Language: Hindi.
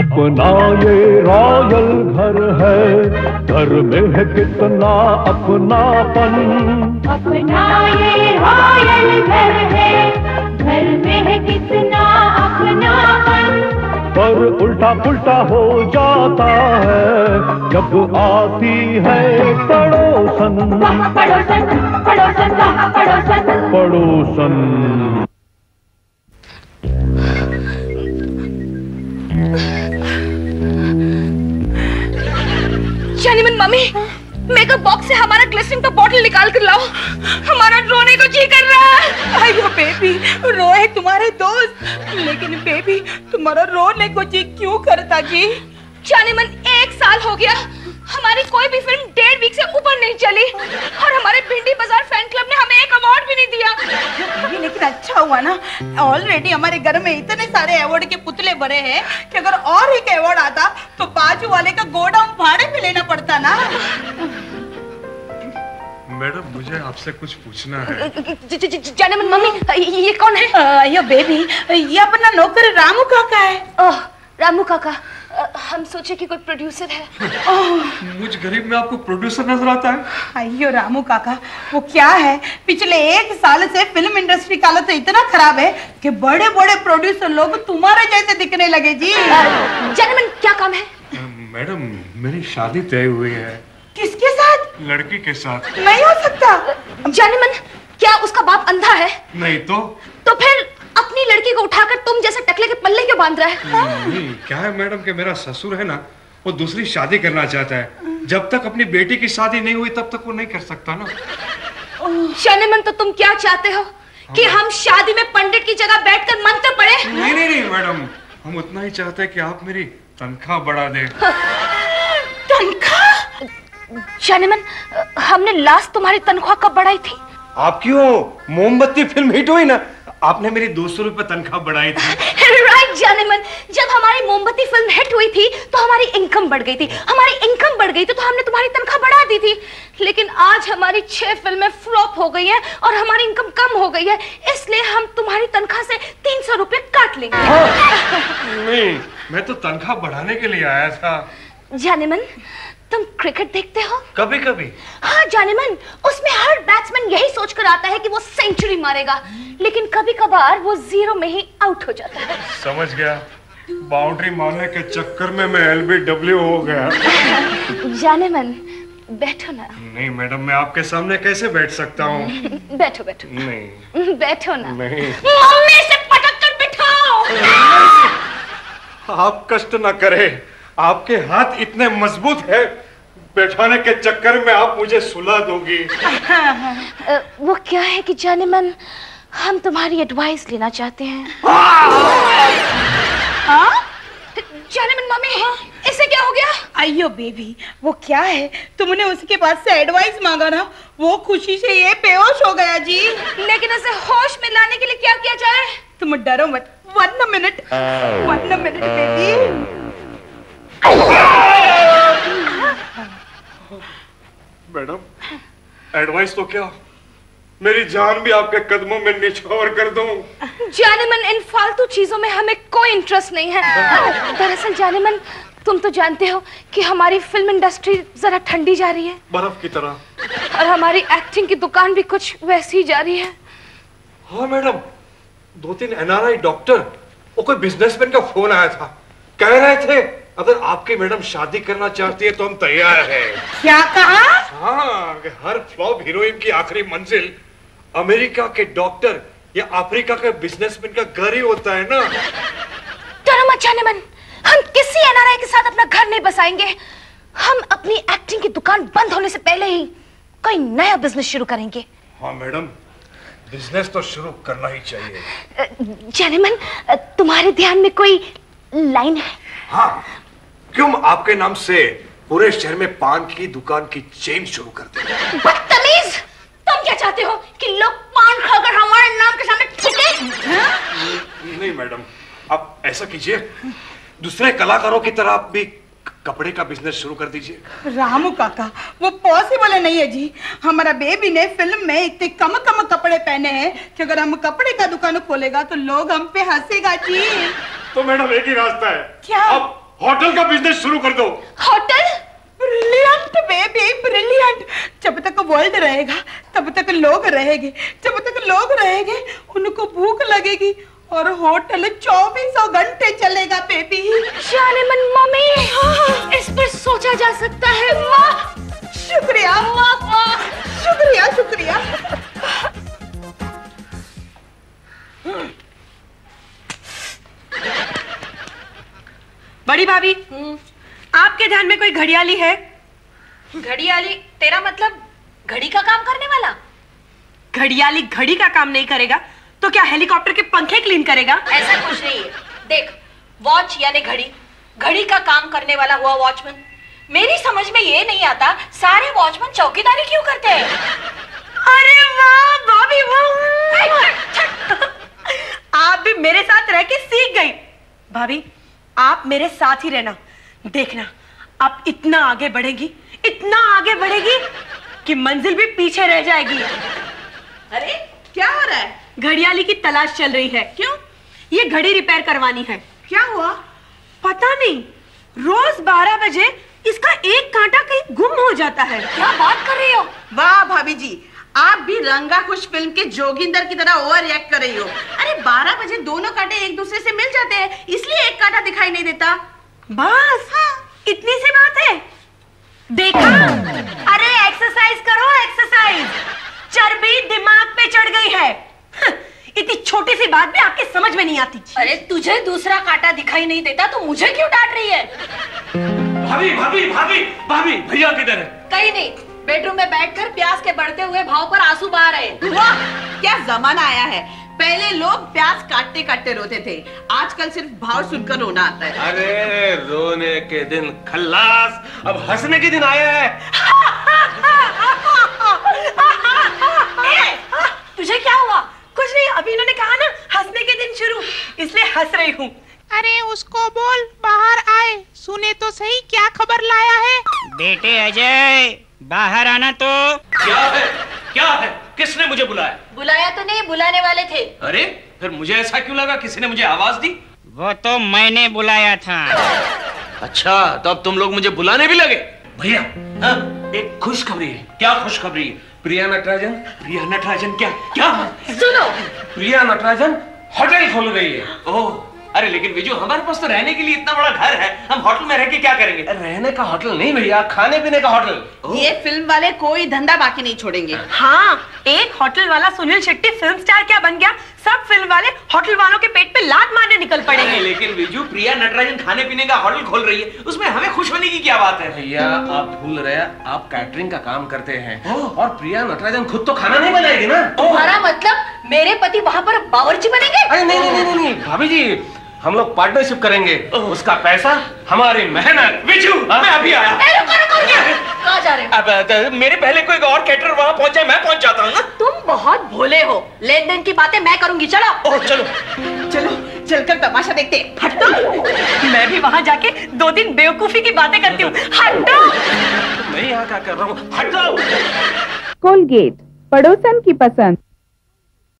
अपना ये रॉयल घर है। घर में है कितना अपनापन। अपना ये रॉयल घर है। घर में है कितना अपनापन। पर उल्टा पुल्टा हो जाता है। जब आती है पड़ोसन। पड़ोसन पड़ोसन पड़ोसन। पड़ोसन। जानीमन मम्मी मेकअप बॉक्स से हमारा ग्लिसरिन का बॉटल निकाल कर लाओ। हमारा रोने को जी कर रहा है। अयो बेबी रोए तुम्हारे दोस्त। लेकिन बेबी तुम्हारा रोने को जी क्यों करता जी? जानीमन एक साल हो गया। हमारी कोई भी फ़िल्म डेढ़ वीक से ऊपर नहीं चली। और हमारे भिंडी बाज़ार फ़ैन क्लब ने हमें एक अवार्ड भी नहीं दिया लेकिन अच्छा हुआ ना। ऑलरेडी हमारे घर में इतने सारे अवार्ड के पुतले भरे हैं कि अगर और एक अवार्ड आता तो बाजू वाले का गोडाउन भाड़े में लेना पड़ता ना। मैडम मुझे आपसे कुछ पूछना है। जानीमन मम्मी ये कौन है? अयो बेबी ये अपना नौकर रामू काका है। ओह रामू काका। हम सोचे कि कोई प्रोड्यूसर है। मुझ गरीब में आपको प्रोड्यूसर नज़र आता है? अयो रामू काका वो क्या है? पिछले एक साल से फ़िल्म इंडस्ट्री का हालत इतना खराब है कि बड़े बड़े प्रोड्यूसर लोग तुम्हारे जैसे दिखने लगे जी। जानीमन क्या काम है? मैडम मेरी शादी तय हुई है। किसके साथ? लड़की के साथ। नहीं हो सकता। जानीमन क्या उसका बाप अंधा है? नहीं तो? तो फिर लड़की को उठाकर तुम जैसे टकले के पल्ले क्यों बाँध रहा है? नहीं क्या है मैडम कि मेरा ससुर है ना वो दूसरी शादी करना चाहता है। जब तक अपनी बेटी की शादी नहीं हुई तब तक वो नहीं कर सकता ना। शनिमन तो तुम क्या चाहते हो? कि हम शादी में पंडित की जगह बैठकर मंत्र पढ़े? नहीं नहीं नहीं मैडम हम उतना ही चाहते हैं कि आप मेरी तनख्वाह बढ़ा दें। तनख्वाह? शनिमन हमने लास्ट तुम्हारी तनख्वाह कब बढ़ाई थी? आप क्यों? मोमबत्ती फ़िल्म हिट हुई ना। आपने मेरी दो सौ रुपये तनख्वाह बढ़ाई थी। राइट जानेमन जब हमारी मोमबत्ती फ़िल्म हिट हुई थी तो हमारी इनकम बढ़ गई थी। हमारी इनकम बढ़ गई थी तो हमने तुम्हारी तनख्वाह बढ़ा दी थी। लेकिन आज हमारी छह फ़िल्में फ्लॉप हो गई हैं और हमारी इनकम कम हो गई है। इसलिए हम तुम्हारी तनख्वाह से तीन सौ रुपये काट लेंगे। नहीं मैं तो तनख्वाह बढ़ाने के लिए आया था। जानेमन तुम क्रिकेट देखते हो? कभी कभी हाँ जानेमन उसमें हर बैट्समैन यही सोचकर आता है कि वो सेंचुरी मारेगा। लेकिन कभी कभार वो ज़ीरो में ही आउट हो जाता है। समझ गया। बाउंड्री मारने के चक्कर में मैं एलबीडब्ल्यू हो गया। जानेमन बैठो ना। नहीं मैडम मैं आपके सामने कैसे बैठ सकता हूँ? बैठो बैठो। नहीं। बैठो ना। नहीं। मम्मी से पटक कर बिठाओ। आप कष्ट ना करें। आपके हाथ इतने मज़बूत है बैठाने के चक्कर में आप मुझे सुला दोगी। अ, वो क्या है कि जानेमन हम तुम्हारी एडवाइस लेना चाहते हैं। जानेमन मम्मी इसे क्या हो गया? अयो बेबी वो क्या है? तुमने उसके पास से एडवाइस मांगा ना वो खुशी से ये बेहोश हो गया जी। लेकिन उसे होश में लाने के लिए क्या किया जाए? तुम डरो मत। One minute one minute baby madam advice तो क्या? मेरी जान भी आपके कदमों में निछावर कर दूँ। जानेमन इन फालतू चीज़ों में हमें कोई इंटरेस्ट नहीं है। दरअसल जानेमन तुम तो जानते हो कि हमारी फ़िल्म इंडस्ट्री जरा ठंडी जा रही है। बर्फ़ की तरह। और हमारी एक्टिंग की दुकान भी कुछ वैसी ही जा रही है। हाँ मैडम। दो तीन एनआरआई डॉक्टर वो कोई बिजनेसमैन का फ़ोन आया था। कह रहे थे अगर आपकी मैडम शादी करना चाहती है तो हम तैयार हैं। क्या कहा? हाँ हर फ्लॉप हीरोइन की आखिरी मंजिल अमेरिका के डॉक्टर या अफ्रीका के बिजनेसमैन का घर ही होता है ना? डरो मत जानेमन हम किसी एनआरआई के साथ अपना घर नहीं बसाएँगे। हम अपनी एक्टिंग की दुकान बंद होने से पहले ही कोई नया बिज़नेस शुरू करेंगे। हाँ मैडम। बिज़नेस तो शुरू करना ही चाहिए। जानेमन तुम्हारे ध्यान में कोई लाइन है? हाँ। क्यों आपके नाम से पूरे शहर में पान की दुकान की चेन शुरू कर दें? चाहते हो कि लोग पान खाकर हमारे नाम के सामने थूके नहीं मैडम। आप ऐसा कीजिए। दूसरे कलाकारों की तरह आप भी कपड़े का बिज़नेस शुरू कर दीजिए। रामू काका वो पॉसिबल नहीं है जी। हमारा बेबी ने फ़िल्म में इतने कम कम कपड़े पहने हैं कि अगर हम कपड़े का दुकान खोलेगा तो लोग हम पे हंसेगा जी। तो मैडम एक ही रास्ता है। क्या? आप होटल का बिज़नेस शुरू कर दो। होटल ब्रिलियंट बेबी ब्रिलियंट जब तक वर्ल्ड रहेगा तब तक लोग रहेंगे। जब तक लोग रहेंगे उनको भूख लगेगी। और होटल चौबीसों घंटे चलेगा बेबी जाने मन मम्मी। इस पर सोचा जा सकता है। वाह शुक्रिया वाह वाह शुक्रिया शुक्रिया। बड़ी भाभी आपके ध्यान में कोई घड़ियाली है? घड़ियाली तेरा मतलब घड़ी का काम करने वाला? घड़ियाली घड़ी का काम नहीं करेगा तो क्या हेलीकॉप्टर के पंखे क्लीन करेगा? ऐसा कुछ नहीं है। देख वॉच यानी घड़ी। घड़ी का काम करने वाला हुआ वॉचमैन मेरी समझ में ये नहीं आता सारे वॉचमैन चौकीदारी क्यों करते हैं? अरे वाह भाभी वाह। आप भी मेरे साथ रह के सीख गई। भाभी आप मेरे साथ ही रहना देखना आप इतना आगे बढ़ेगी इतना आगे बढ़ेगी कि मंजिल भी पीछे रह जाएगी। अरे क्या हो रहा है? घड़ियाली की तलाश चल रही है। क्यों? ये घड़ी रिपेयर करवानी है। क्या हुआ? पता नहीं रोज 12 बजे इसका एक कांटा कहीं गुम हो जाता है। क्या बात कर रही हो? वाह भाभी जी आप भी रंगा खुश फ़िल्म के जोगिंदर की तरह ओवर रिएक्ट कर रही हो। अरे 12 बजे दोनों कांटे एक दूसरे से मिल जाते हैं इसलिए एक कांटा दिखाई नहीं देता। बस हाँ। इतनी सी बात है। देखा? अरे एक्सरसाइज करो एक्सरसाइज चर्बी दिमाग पे चढ़ गई है। इतनी छोटी सी बात भी आपके समझ में नहीं आती। अरे तुझे दूसरा कांटा दिखाई नहीं देता तो मुझे क्यों डांट रही है? भाभी भाभी भाभी भाभी भैया किधर है? कहीं नहीं। बेडरूम में बैठकर प्यास के बढ़ते हुए भाव पर आँसू बहा रहे वाह क्या जमाना आया है। पहले लोग प्याज काटते काटते रोते थे। आजकल सिर्फ़ भाव सुनकर रोना आता है। अरे रोने के दिन खल्लास। अब हंसने के दिन आया है। तुझे क्या हुआ? कुछ नहीं अभी इन्होंने कहा ना हंसने के दिन शुरू। इसलिए हंस रही हूँ। अरे उसको बोल बाहर आए। सुने तो सही क्या खबर लाया है? बेटे अजय बाहर आना तो। क्या है? क्या है? किसने मुझे बुलाया? बुलाया तो नहीं बुलाने वाले थे। अरे फिर मुझे ऐसा क्यों लगा किसी ने मुझे आवाज़ दी? वो तो मैंने बुलाया था। अच्छा तो अब तुम लोग मुझे बुलाने भी लगे। भैया हाँ, एक खुशखबरी है। क्या खुशखबरी? है प्रिया नटराजन? प्रिया नटराजन क्या क्या? सुनो। प्रिया नटराजन होटल खोल रही है। ओह अरे लेकिन विजू हमारे पास तो रहने के लिए इतना बड़ा घर है। हम होटल में रह के क्या करेंगे? रहने का होटल नहीं भैया खाने पीने का होटल। ये फ़िल्म वाले कोई धंधा बाकी नहीं छोड़ेंगे। हाँ। एक होटल वाला सुनील शेट्टी फ़िल्म स्टार क्या बन गया? सब फ़िल्म वाले होटल वालों के पेट पे लात मारने निकल पड़ेंगे लेकिन विजू प्रिया नटराजन खाने पीने का होटल खोल रही है। उसमें हमें खुश होने की क्या बात है? भैया आप भूल रहे हैं, आप कैटरिंग का काम करते हैं। और प्रिया नटराजन खुद तो खाना नहीं बनाएगी ना? तुम्हारा मतलब मेरे पति वहाँ पर बावर्ची बनेंगे? अरे नहीं नहीं नहीं नहीं, नहीं भाभी जी हम लोग पार्टनरशिप करेंगे। उसका पैसा हमारी मेहनत। विजू मैं अभी आया। ए, रुको रुको कहाँ जा रहे हो? अब मेरे पहले कोई और कैटर वहाँ पहुँचे मैं पहुँच जाता हूँ ना? तुम बहुत भोले हो। लेन देन की बातें मैं करूँगी। चलो। ओह चलो। चलो चलकर तमाशा देखते हैं। हटो। मैं भी वहाँ जाके दो दिन बेवकूफ़ी की बातें करती हूँ। हटो। मैं यहाँ क्या कर रहा हूँ? हट। कोलगेट पड़ोसन की पसंद।